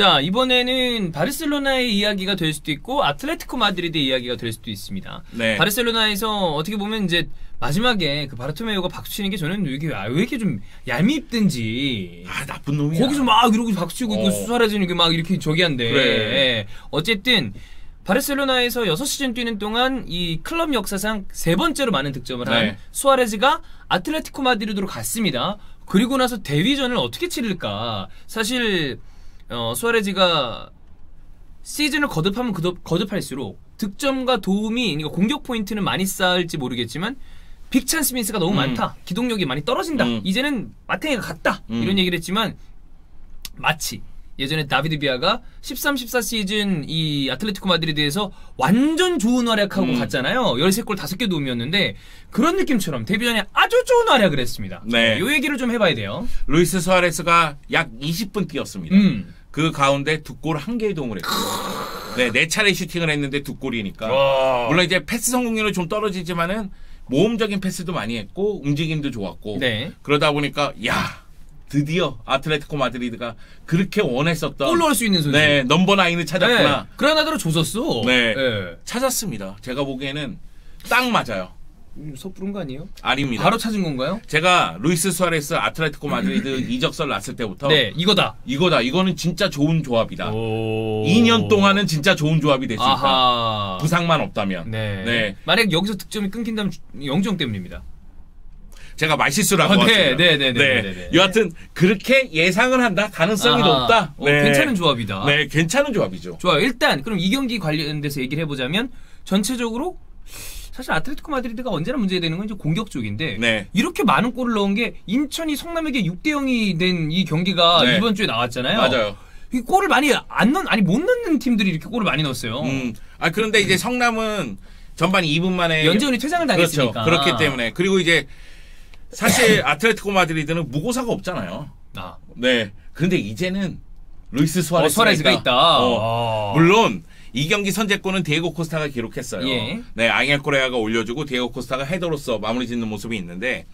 자, 이번에는 바르셀로나의 이야기가 될 수도 있고 아틀레티코 마드리드 이야기가 될 수도 있습니다. 네. 바르셀로나에서 어떻게 보면 이제 마지막에 그 바르토메우가 박수 치는 게 저는 왜 이렇게, 아, 왜 이렇게 좀 얄밉든지. 아 나쁜 놈이야. 거기서 막 이러고 박수 치고 있고 어. 수사라지는 게 막 이렇게 저기 한데. 그래. 예. 어쨌든 바르셀로나에서 6시즌 뛰는 동안 이 클럽 역사상 세 번째로 많은 득점을 한 네. 수아레즈가 아틀레티코 마드리드로 갔습니다. 그리고 나서 데뷔전을 어떻게 치를까? 사실 어, 수아레즈가 시즌을 거듭하면 거듭, 거듭 할수록 득점과 도움이 그러니까 공격 포인트는 많이 쌓을지 모르겠지만 big chance miss가 너무 음. 많다. 기동력이 많이 떨어진다. 음. 이제는 맛탱이가 갔다. 음. 이런 얘기를 했지만 마치 예전에 다비드 비아가 13, 14 시즌 이 아틀레티코 마드리드에서 완전 좋은 활약하고 음. 갔잖아요. 13골 5개 도움이었는데 그런 느낌처럼 데뷔 전에 아주 좋은 활약을 했습니다. 네. 이 얘기를 좀 해봐야 돼요. 루이스 수아레스가 약 20분 뛰었습니다. 음. 그 가운데 두 골 한 개의 도움을 했고, 네, 네 차례 슈팅을 했는데 두 골이니까. 와. 물론 이제 패스 성공률은 좀 떨어지지만은 모험적인 패스도 많이 했고 움직임도 좋았고. 네. 그러다 보니까 야 드디어 아틀레티코 마드리드가 그렇게 원했었던 골 넣을 수 있는 선수. 네 number nine을 찾았구나. 네. 그라나다로 줬었어. 네. 네. 찾았습니다. 제가 보기에는 딱 맞아요. 음, 섣부른 거 아니에요? 아닙니다. 바로 찾은 건가요? 제가 루이스 수아레스 아틀레티코 마드리드 이적설 났을 때부터 네, 이거다. 이거다. 이거는 진짜 좋은 조합이다. 오. 2년 동안은 진짜 좋은 조합이 될 수 있다. 부상만 없다면. 네. 네. 만약 여기서 득점이 끊긴다면 영정 때문입니다. 제가 말실수라고 아, 네, 왔습니다. 네, 네, 네, 네, 네. 여하튼 그렇게 예상을 한다. 가능성이 아하. 높다. 어, 괜찮은 조합이다. 네, 괜찮은 조합이죠. 좋아요. 일단 그럼 이 경기 관련돼서 얘기를 해보자면 전체적으로 사실 아틀레티코 마드리드가 언제나 문제 되는 건 이제 공격 쪽인데 네. 이렇게 많은 골을 넣은 게 인천이 성남에게 6대 0이 된 이 경기가 네. 이번 주에 나왔잖아요. 맞아요. 이 골을 많이 안 넣, 아니 못 넣는 팀들이 이렇게 골을 많이 넣었어요. 음. 아 그런데 이제 성남은 전반 2분 만에 연재훈이 퇴장을 당했으니까. 그렇죠. 그렇기 때문에 그리고 이제 사실 아틀레티코 마드리드는 무고사가 없잖아요. 아, 네. 그런데 이제는 루이스 어, 수아레스가 수아레스가 있다. 있다. 어. 아. 물론 이 경기 선제골은 디에고 코스타가 기록했어요. 예. 네, 앙헬 코레아가 올려주고 디에고 코스타가 헤더로서 마무리 짓는 모습이 있는데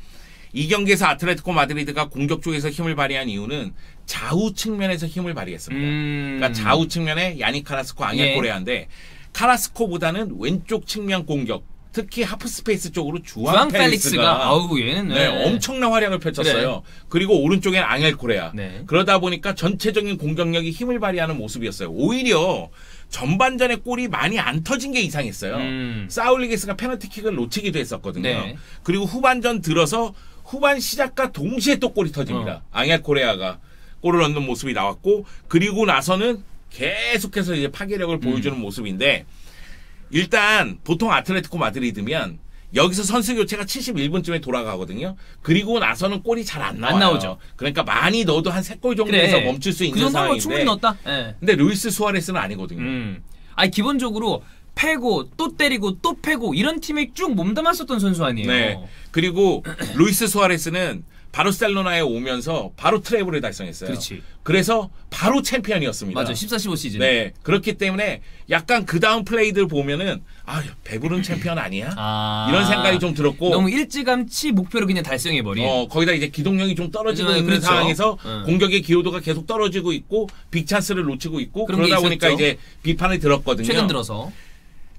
이 경기에서 아틀레티코 마드리드가 공격 쪽에서 힘을 발휘한 이유는 좌우 측면에서 힘을 발휘했습니다. 음. 그러니까 좌우 측면에 야니 카라스코, 앙헬 예. 코레아인데 카라스코보다는 왼쪽 측면 공격, 특히 half space 쪽으로 주앙, 펠릭스가 아우 얘는 네, 엄청난 활약을 펼쳤어요. 그리고 오른쪽엔 앙헬 코레아. 네. 그러다 보니까 전체적인 공격력이 힘을 발휘하는 모습이었어요. 오히려 전반전에 골이 많이 안 터진 게 이상했어요. 음. 사울리게스가 페널티킥을 놓치기도 했었거든요. 네. 그리고 후반전 들어서 후반 시작과 동시에 또 골이 터집니다. 어. 앙헬 코레아가 골을 넣는 모습이 나왔고 그리고 나서는 계속해서 이제 파괴력을 보여주는 음. 모습인데 일단 보통 아틀레티코 마드리드면 여기서 선수 교체가 71분쯤에 돌아가거든요. 그리고 나서는 골이 잘 안 나와요. 나오죠. 그러니까 많이 넣어도 한 3골 정도에서 멈출 수 있는 그 상황인데. 충분히 넣었다. 예. 근데 루이스 수아레스는 아니거든요. 음. 아니 기본적으로 패고 또 때리고 또 패고 이런 팀에 쭉 몸담았었던 선수 아니에요. 네. 그리고 루이스 수아레스는 바르셀로나에 오면서 바로 treble을 달성했어요. 그렇지. 그래서 바로 챔피언이었습니다. 맞아. 14, 15 시즌. 네. 그렇기 때문에 약간 그 다음 플레이들 보면은 아, 배부른 챔피언 아니야? 아. 이런 생각이 좀 들었고 너무 일찌감치 목표를 그냥 달성해 버린. 어, 거기다 이제 기동력이 좀 떨어지고 네, 있는 그렇죠. 상황에서 응. 공격의 기여도가 계속 떨어지고 있고 big chance를 놓치고 있고 그러다 보니까. 이제 비판을 들었거든요. 최근 들어서.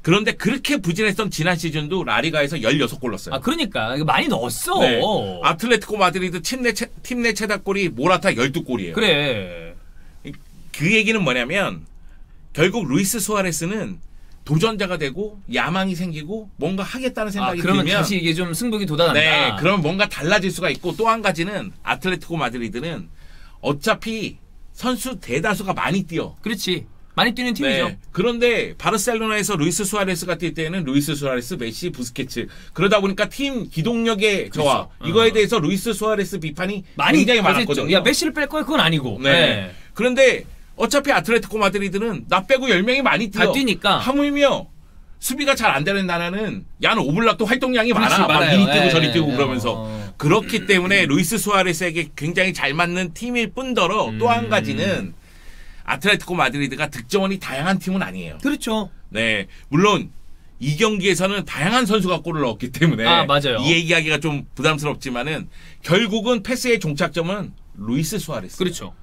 그런데 그렇게 부진했던 지난 시즌도 라리가에서 16골 넣었어요. 아 그러니까 많이 넣었어. 네. 아틀레티코 마드리드 팀내 최- 팀내 최다골이 모라타 12골이에요. 그래. 그 얘기는 뭐냐면 결국 루이스 수아레스는 도전자가 되고 야망이 생기고 뭔가 하겠다는 아 생각이 그러면 들면 다시 이게 좀 승부욕이 돋아난다. 네, 그럼 뭔가 달라질 수가 있고 또 한 가지는 아틀레티코 마드리드는 어차피 선수 대다수가 많이 뛰어. 그렇지. 많이 뛰는 팀이죠. 네. 그런데 바르셀로나에서 루이스 수아레스가 뛸 때는 루이스 수아레스, 메시, 부스케츠 그러다 보니까 팀 기동력의 저하 그렇죠. 이거에 어. 대해서 루이스 수아레스 비판이 많이 굉장히. 많았거든요. 야 메시를 뺄 거야 그건 아니고. 네. 그런데 어차피 아틀레티코 마드리드는 나 빼고 10명이 많이 뛰어. 다 뛰니까. 하물며 수비가 잘 안 되는 나라는 야는 오블락도 활동량이 많아. 막. 이리 뛰고 예, 저리 뛰고 예, 그러면서. 어. 그렇기 때문에 루이스 수아레스에게 굉장히 잘 맞는 팀일 뿐더러 또 음. 한 가지는 아틀레티코 마드리드가 득점원이 다양한 팀은 아니에요. 그렇죠. 네. 물론 이 경기에서는 다양한 선수가 골을 넣었기 때문에 아, 맞아요. 이 얘기하기가 좀 부담스럽지만은 결국은 패스의 종착점은 루이스 수아레스. 그렇죠.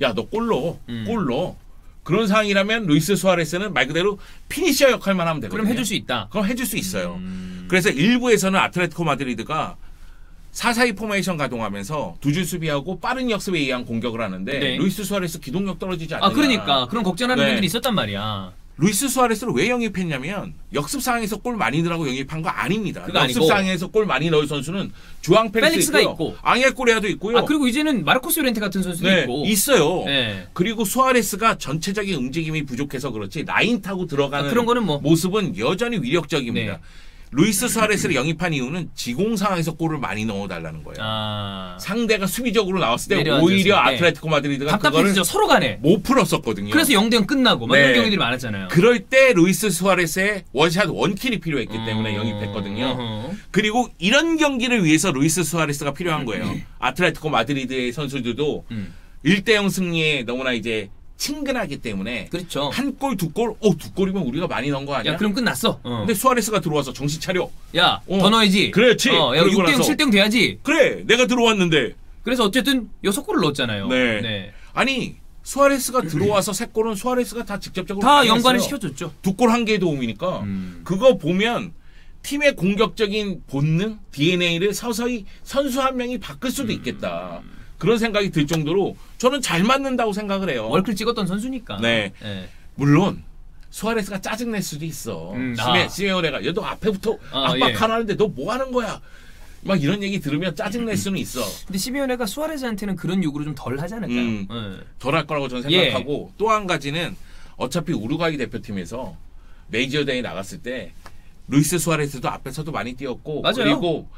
야, 너 골로, 음. 골로. 그런 상황이라면 루이스 수아레스는 말 그대로 finisher 역할만 하면 되거든요. 그럼 해줄 수 있다. 그럼 해줄 수 있어요. 음. 그래서 일부에서는 아틀레티코 마드리드가 4-4-2 포메이션 가동하면서 두 줄 수비하고 빠른 역습에 의한 공격을 하는데 네. 루이스 수아레스 기동력 떨어지지 않느냐. 아 그러니까 그런 걱정하는 네. 분들이 있었단 말이야. 루이스 수아레스를 왜 영입했냐면 역습 상황에서 골 많이 넣으라고 영입한 거 아닙니다. 역습. 상황에서 골 많이 넣을 선수는 주앙 펠릭스가 있고요. 있고. 앙헬 코레아도 있고요. 아 그리고 이제는 마르코스 요렌테 같은 선수도 네, 있고. 있어요. 네. 그리고 수아레스가 전체적인 움직임이 부족해서 그렇지 라인 타고 들어가는 아, 그런 거는 뭐. 모습은 여전히 위력적입니다. 네. 루이스 수아레스를 영입한 이유는 지공 상황에서 골을 많이 넣어달라는 거예요. 아 상대가 수비적으로 나왔을 때 오히려 네. 아틀레티코 마드리드가 그거를 서로 간에. 못 풀었었거든요. 그래서 0대0 끝나고 막 네. 이런 경우들이 많았잖아요. 그럴 때 루이스 수아레스의 one shot one kill이 필요했기 때문에 음, 영입했거든요. 어허. 그리고 이런 경기를 위해서 루이스 수아레스가 필요한 거예요. 아틀레티코 마드리드의 선수들도 음. 1대0 승리에 너무나 이제 친근하기 때문에 그렇죠. 한 골, 두 골, 어, 두 골이면 우리가 많이 넣은 거 아니야? 야 그럼 끝났어. 어. 근데 수아레스가 들어와서 정신 차려. 야, 어. 더 넣어야지. 그렇지. 어, 야, 그러고 6대0, 나서. 7대 0 돼야지. 그래, 내가 들어왔는데. 그래서 어쨌든 여섯 골을 넣었잖아요. 네. 아니, 수아레스가 들어와서 세 골은 수아레스가 다 직접적으로 다 연관을. 시켜줬죠. 두 골 한 개의 도움이니까 음. 그거 보면 팀의 공격적인 본능 DNA를 서서히 선수 한 명이 바꿀 수도 있겠다 그런 생각이 들 정도로 저는 잘 맞는다고 생각을 해요. 월클 찍었던 선수니까. 네. 네. 물론 수아레스가 짜증 낼 수도 있어. 음, 시메 아. 시메오네가 야너 앞에부터 아, 압박하라는데 너뭐 하는 거야? 막 이런 얘기 들으면 짜증 낼 수는 있어. 근데 시미오네가 수아레즈한테는 그런 요구를 좀 덜 하지 않을까요? 음. 네. 덜할 거라고 저는 예. 생각하고 또한 가지는 어차피 우루과이 대표팀에서 메이저 대회 나갔을 때 루이스 수아레스도 앞에서도 많이 뛰었고 맞아요. 그리고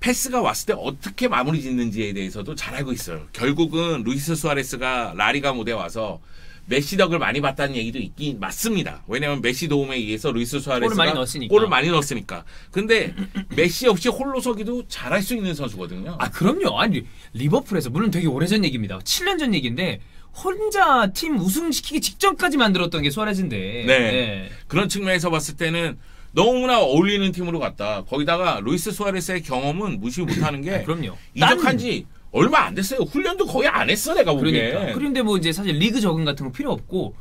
패스가 왔을 때 어떻게 마무리 짓는지에 대해서도 잘 알고 있어요. 결국은 루이스 수아레스가 라리가 무대에 와서 메시 덕을 많이 봤다는 얘기도 있긴 맞습니다. 왜냐하면 메시 도움에 의해서 루이스 수아레스가 골을 많이 넣었으니까. 골을 많이 넣었으니까. 근데 메시 없이 홀로 서기도 잘할 수 있는 선수거든요. 아 그럼요. 아니 리버풀에서 물론 되게 오래전 얘기입니다. 7년 전 얘기인데 혼자 팀 우승시키기 직전까지 만들었던 게 수아레즈인데. 네. 그런 측면에서 봤을 때는 너무나 어울리는 팀으로 갔다. 거기다가 루이스 수아레스의 경험은 무시 못하는 게 아, 그럼요. 이적한 지 얼마 안 됐어요. 훈련도 거의 안 했어 내가 보기에. 그러니까. 그런데 뭐 이제 사실 리그 적응 같은 거 필요 없고,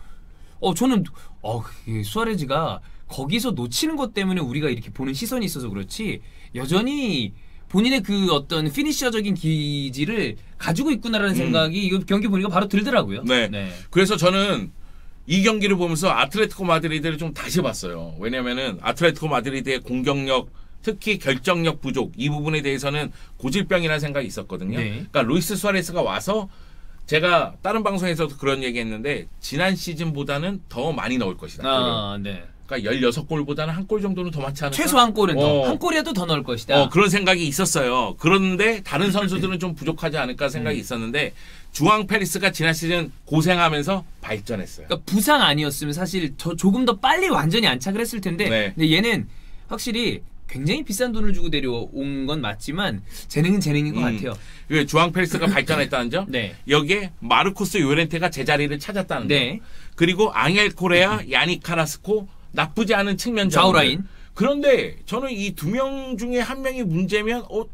어 저는 어이 수아레즈가 거기서 놓치는 것 때문에 우리가 이렇게 보는 시선이 있어서 그렇지 여전히 본인의 그 어떤 피니셔적인 기질을 가지고 있구나라는 생각이 이거 경기 보니까 바로 들더라고요. 음. 네. 그래서 저는 이 경기를 보면서 아틀레티코 마드리드를 좀 다시 봤어요. 왜냐면은 아틀레티코 마드리드의 공격력 특히 결정력 부족 이 부분에 대해서는 고질병이라는 생각이 있었거든요. 네. 그러니까 루이스 수아레스가 와서 제가 다른 방송에서도 그런 얘기했는데 지난 시즌보다는 더 많이 넣을 것이다. 아, 네. 그러니까 16골보다는 한 골 정도는 더 많지 않을까? 최소 한 골은 더, 어. 한 골이라도 더 넣을 것이다. 어, 그런 생각이 있었어요. 그런데 다른 선수들은 좀 부족하지 않을까 음. 생각이 있었는데 주앙 펠릭스가 지난 시즌 고생하면서 발전했어요. 그러니까 부상 아니었으면 사실 저 조금 더 빨리 완전히 안착을 했을 텐데 네. 근데 얘는 확실히 굉장히 비싼 돈을 주고 데려온 건 맞지만 재능은 재능인 것 음. 같아요. 그 주앙 펠릭스가 발전했다는 점, 네. 여기에 마르코스 요렌테가 제자리를 찾았다는 점, 네. 그리고 앙헬 코레아, 야니 카라스코 나쁘지 않은 측면 좌우 자원들. 라인. 그런데 저는 이 두 명 중에 한 명이 문제면 어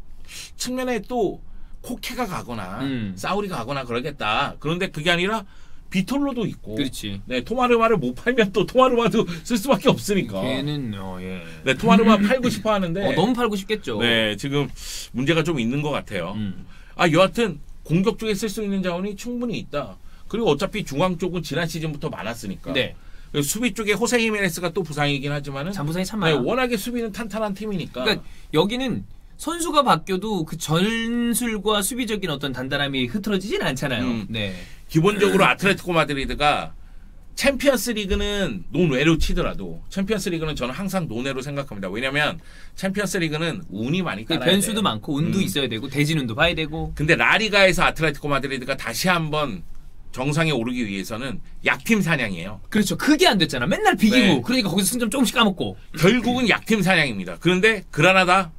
측면에 또 코케가 가거나 음. 사우리가 가거나 그러겠다. 그런데 그게 아니라 비톨로도 있고. 그렇지. 네, 토마르마를 못 팔면 또 토마르마도 쓸 수밖에 없으니까. 걔는 어 예. 네, 토마르마 팔고 싶어 하는데. 어, 너무 팔고 싶겠죠. 네, 지금 문제가 좀 있는 것 같아요. 음. 아, 여하튼 공격 쪽에 쓸 수 있는 자원이 충분히 있다. 그리고 어차피 중앙 쪽은 지난 시즌부터 많았으니까. 네. 그리고 수비 쪽에 호세 히메네스가 또 부상이긴 하지만은 잠부상이 참 네, 많아. 워낙에 수비는 탄탄한 팀이니까. 그러니까 여기는 선수가 바뀌어도 그 전술과 수비적인 어떤 단단함이 흐트러지진 않잖아요. 음. 네. 기본적으로 아틀레티코 마드리드가 챔피언스 리그는 논외로 치더라도 챔피언스 리그는 저는 항상 논외로 생각합니다. 왜냐면 챔피언스 리그는 운이 많이 그 따라야 변수도 돼요. 많고 운도 음. 있어야 되고 대진운도 봐야 되고. 근데 라리가에서 아틀레티코 마드리드가 다시 한번 정상에 오르기 위해서는 약팀 사냥이에요. 그렇죠. 그게 안 됐잖아. 맨날 비기고. 네. 그러니까 거기서 승점 조금씩 까먹고. 결국은 약팀 사냥입니다. 그런데 그라나다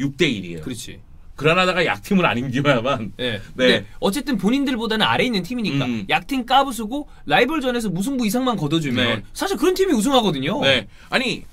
6대 1이에요. 그렇지. 그라나다가 약팀은 아니지만 예. 네. 근데 어쨌든 본인들보다는 아래 있는 팀이니까 음. 약팀 까부수고 라이벌전에서 무승부 이상만 거둬주면 네. 사실 그런 팀이 우승하거든요. 네. 아니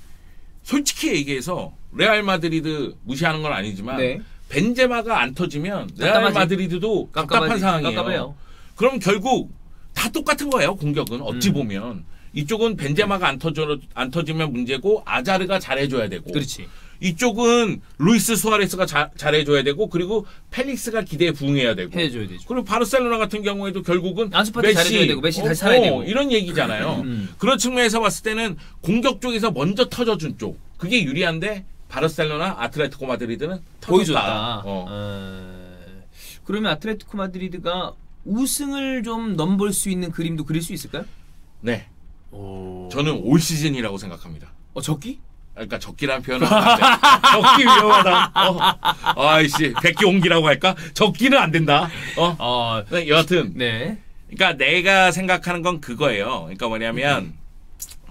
솔직히 얘기해서 레알 마드리드 무시하는 건 아니지만 네. 벤제마가 안 터지면 레알. 마드리드도 깝깝하지. 상황이에요. 깝깝해요. 그럼 결국 다 똑같은 거예요. 공격은 어찌 음. 보면 이쪽은 벤제마가 안 터져 안 터지면 문제고 아자르가 잘해줘야 되고 그렇지. 이쪽은 루이스 수아레스가 자- 잘해줘야 되고 그리고 펠릭스가 기대에 부응해야 되고 해줘야 되죠. 그리고 바르셀로나 같은 경우에도 결국은 안수파티 잘해줘야 되고 메시 다시 살아야 되고. 이런 얘기잖아요. 음. 그런 측면에서 봤을 때는 공격 쪽에서 먼저 터져준 쪽 그게 유리한데 바르셀로나, 아틀레티코 마드리드는 터졌다. 보여줬다. 어. 어, 그러면 아틀레티코 마드리드가 우승을 좀 넘볼 수 있는 그림도 그릴 수 있을까요? 네, 오. 저는 올 시즌이라고 생각합니다. 어 적기? 그러니까 적기란 표현은 안 돼. 적기 위험하다. 어. 아이씨, 백기 옹기라고 할까? 적기는 안 된다. 어. 어, 네, 여하튼 네. 그러니까 내가 생각하는 건 그거예요. 그러니까 뭐냐면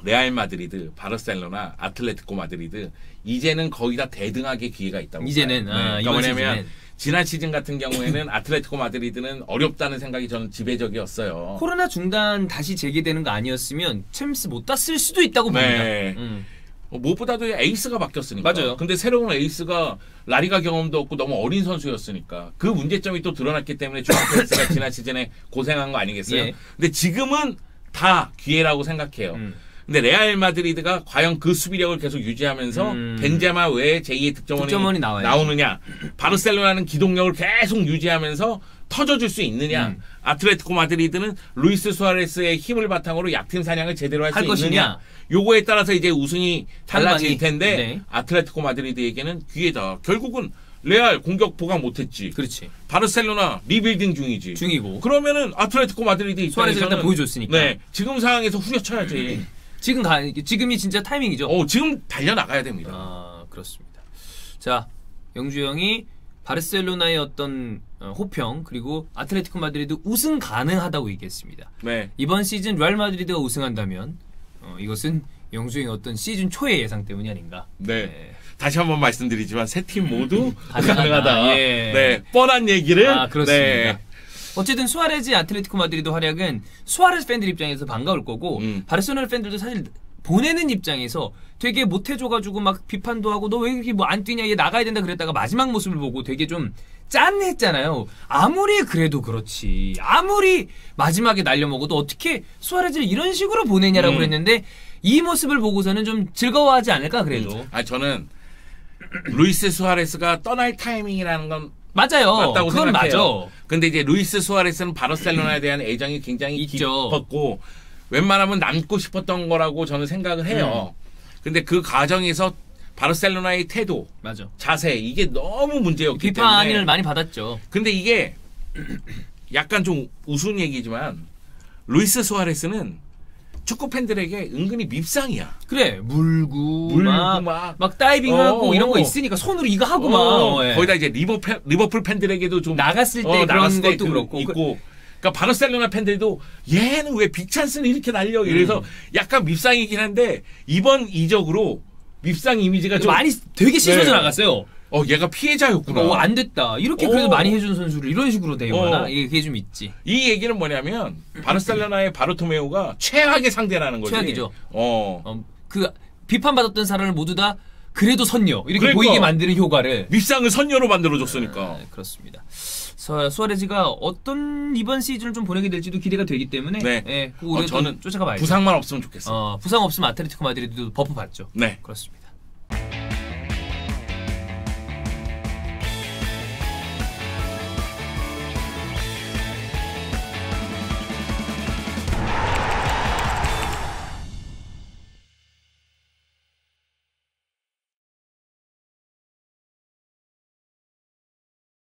레알 마드리드, 바르셀로나, 아틀레티코 마드리드 이제는 거의 다 대등하게 기회가 있다고. 이제는, 봐요. 아, 그러니까 이번 뭐냐면 시즌엔. 지난 시즌 같은 경우에는 아틀레티코 마드리드는 어렵다는 생각이 저는 지배적이었어요. 코로나 중단 다시 재개되는 거 아니었으면 챔스 못 땄을 수도 있다고 봅니다. 네. 음. 어, 무엇보다도 에이스가 바뀌었으니까. 맞아요. 근데 새로운 에이스가 라리가 경험도 없고 너무 어린 선수였으니까 그 문제점이 또 드러났기 때문에 주앙 펠릭스가 지난 시즌에 고생한 거 아니겠어요? 예. 근데 지금은 다 기회라고 생각해요. 음. 근데 레알 마드리드가 과연 그 수비력을 계속 유지하면서 음. 벤제마 외에 제2의 득점원이, 득점원이. 나오느냐 바르셀로나는 기동력을 계속 유지하면서 터져줄 수 있느냐 음. 아틀레티코 마드리드는 루이스 수아레스의 힘을 바탕으로 약팀 사냥을 제대로 할수할 있느냐 것이냐. 요거에 따라서 이제 우승이 달라질. 텐데 네. 아틀레티코 마드리드에게는 기회다 결국은 레알 공격 보강 못했지 그렇지. 바르셀로나 리빌딩 중이지 중이고. 그러면은 아틀레티코 마드리드 입장에서는 일단 보여줬으니까. 네 지금 상황에서 후려쳐야지 지금 가 지금이 진짜 타이밍이죠. 어, 지금 달려 나가야 됩니다. 아 그렇습니다. 자 영주 형이 바르셀로나의 어떤 어, 호평 그리고 아틀레티코 마드리드 우승 가능하다고 얘기했습니다. 네. 이번 시즌 레알 마드리드가 우승한다면 어, 이것은 영주 형의 어떤 시즌 초의 예상 때문이 아닌가. 네. 네. 다시 한번 말씀드리지만 세 팀 모두 가능하다. 가능하다. 예. 네. 뻔한 얘기를 아 그렇습니다. 네. 어쨌든 수아레즈 아틀레티코 마드리드 활약은 수아레즈 팬들 입장에서 반가울 거고 음. 바르셀로나 팬들도 사실 보내는 입장에서 되게 못해줘가지고 막 비판도 하고 너 왜 이렇게 뭐 안 뛰냐 얘 나가야 된다 그랬다가 마지막 모습을 보고 되게 좀 짠했잖아요. 아무리 그래도 그렇지 아무리 마지막에 날려먹어도 어떻게 수아레즈를 이런 식으로 보내냐라고 음. 그랬는데 이 모습을 보고서는 좀 즐거워하지 않을까 그래도 아 저는 루이스 수아레스가 떠날 타이밍이라는 건 맞아요. 맞다고 그건 생각해요. 맞아. 근데 이제 루이스 수아레스는 바르셀로나에 대한 애정이 굉장히 있죠. 깊었고 웬만하면 남고 싶었던 거라고 저는 생각을 해요. 음. 근데 그 과정에서 바르셀로나의 태도, 맞아. 자세 이게 너무 문제였기 비판을 때문에 많이 받았죠. 근데 이게 약간 좀 우스운 얘기지만 루이스 수아레스는 축구 팬들에게 은근히 밉상이야. 그래 물고, 물고 막, 막. 막 다이빙하고 어, 이런 거 어. 있으니까 손으로 이거 하고 막 어, 어, 예. 거기다 이제 리버 팬- 리버풀 팬들에게도 좀 나갔을 때 어, 그런 것도 그- 그렇고 있고. 그러니까 바르셀로나 팬들도 얘는 왜 빅찬스를 이렇게 날려 이래서 음. 약간 밉상이긴 한데 이번 이적으로 밉상 이미지가 좀 많이 되게 씻어져 네. 나갔어요. 어 얘가 피해자였구나. 어, 안 됐다. 이렇게 그래도 어. 많이 해준 선수를 이런 식으로 대우하나? 어. 이게 좀 있지. 이 얘기는 뭐냐면 바르셀로나의 바르토메오가 최악의 상대라는 거지. 최악이죠. 어. 어, 그 비판받았던 사람을 모두 다 그래도 선녀 이렇게 그러니까. 보이게 만드는 효과를 밉상을 선녀로 만들어줬으니까. 아, 그렇습니다. 서, 수아레즈가 어떤 이번 시즌을 좀 보내게 될지도 기대가 되기 때문에 네. 예, 그거 어, 저는 좀 쫓아가 봐야죠. 부상만 없으면 좋겠어. 어, 부상 없으면 아틀레티코 마드리드도 buff 받죠. 네. 그렇습니다.